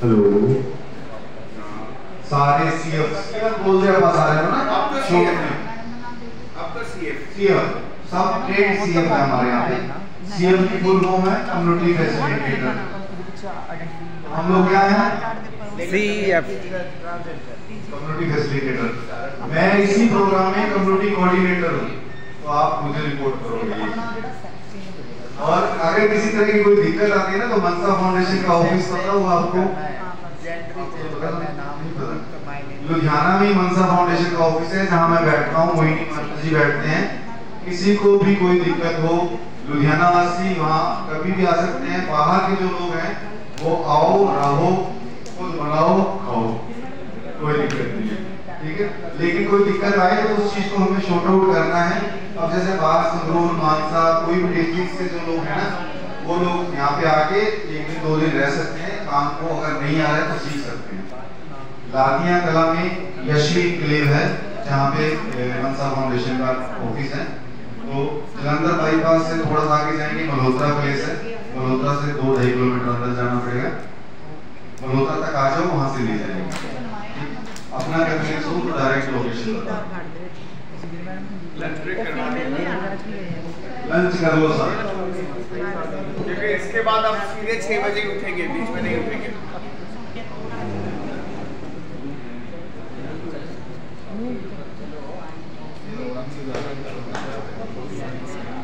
Hello सारे CF CF बोल दिया बस रहे हो ना? में अब तो सीएफ सीएफ सब ट्रेड सीएफ है हमारे यहाँ पे। सीएफ की फुल फॉर्म है कम्युनिटी फैसिलिटेटर हम लोग क्या है? सी एफ़ कम्युनिटी फैसिलिटेटर मैं इसी प्रोग्राम में कम्युनिटी कोऑर्डिनेटर हूँ। तो आप मुझे रिपोर्ट करोगे। और अगर किसी तरह की कोई दिक्कत आती है ना तो मनसा फाउंडेशन का ऑफ़िस पता हुआ आपको। लुधियाना में मनसा फाउंडेशन का ऑफ़िस है जहाँ मैं बैठता हूँ मोहिनी महतो जी बैठते हैं। किसी को भी कोई दिक्कत हो लुधियाना वासी वहाँ कभी भी आ सकते हैं। बाहर के जो लोग हैं वो आओ रहो खुद बनाओ खाओ। कोई दिक्कत नहीं है। ठीक है? लेकिन कोई दिक्कत आए तो उस चीज़ को हमें शॉर्ट आउट करना है। अब जैसे बाहर संगरूर मानसा कोई भी डिस्ट्रिक्ट से जो लोग हैं ना, वो लोग यहाँ पे आके एक दिन, दो दिन रह सकते हैं। काम को अगर नहीं आ रहा है तो सीख सकते हैं। लादिया कला में यशवी क्लेव है, जहाँ पे मनसा फाउंडेशन का ऑफ़िस है। तो जलंधर बाईपास से थोड़ा सा आगे जाएँगे, मल्होत्रा प्लेस है। मल्होत्रा से दो ढाई किलोमीटर अंदर जाना पड़ेगा। मल्होत्रा तक आ जाओ, वहाँ से ले जाएँगे। अपना तो डायरेक्ट लोकेशन बताओ। लंच कर लो सर क्योंकि इसके बाद आप सीधे छह बजे उठेंगे बीच में नहीं उठेंगे।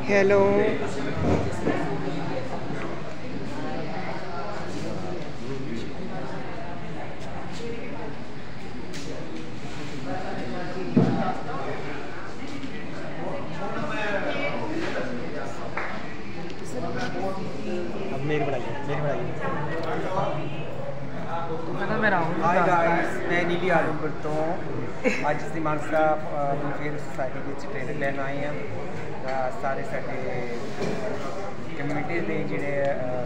हेलो अब मेरी बनाइए मेरी बनाइए ਹਾਈ ਗਾਇਸ ਮੈਂ ਨੀਲੀ ਆਲਮਪੁਰ ਤੋਂ ਅੱਜ ਅਸੀਂ ਮਾਨਸਾ ਵੈਲਫੇਅਰ ਸੁਸਾਇਟੀ ਵਿੱਚ ਟ੍ਰੇਨਿੰਗ ਲੈਣ ਆਏ ਹਾਂ ਤਾਂ ਸਾਰੇ ਸਾਡੇ ਕਮਿਊਨਿਟੀ ਦੇ ਜਿਹੜੇ ਅਹ,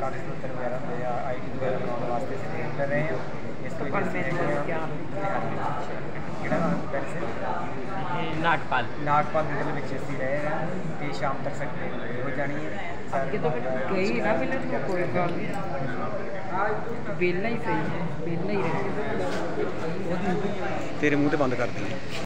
ਕਾਗਜ਼ ਪੱਤਰ ਵਗੈਰਾ ਹੁੰਦੇ ਆ ਆਈਡੀ ਵਗੈਰਾ ਬਣਾਉਣ ਵਾਸਤੇ ਅਸੀਂ ਟ੍ਰੇਨਿੰਗ ਕਰ ਰਹੇ ਹਾਂ ਇਸ ਤੋਂ ਅਸੀਂ ਹੈਗੇ ਹਾਂ ਕਿਹੜਾ ਨਾਮ ਨਾਗਪਾਲ। ਨਾਗਪਾਲ ਦੇ ਵਿੱਚ ਅਸੀਂ ਰਹੇ ਹਾਂ ਤੇ ਸ਼ਾਮ ਤੱਕ ਸਕਦੇ ਹੋ ਜਾਣੀ ਹੈ। ਅੱਗੇ ਤੋਂ ਗਈ ਨਾ ਮਿਲੇ ਤਾਂ ਕੋਈ ਗੱਲ ਨਹੀਂ। ਵੇਲਾ ਹੀ ਸਹੀ ਹੈ ਵੇਲਾ ਹੀ ਰਹੇ ਤੇਰੇ ਮੂੰਹ ਤੇ ਬੰਦ ਕਰ ਦੇ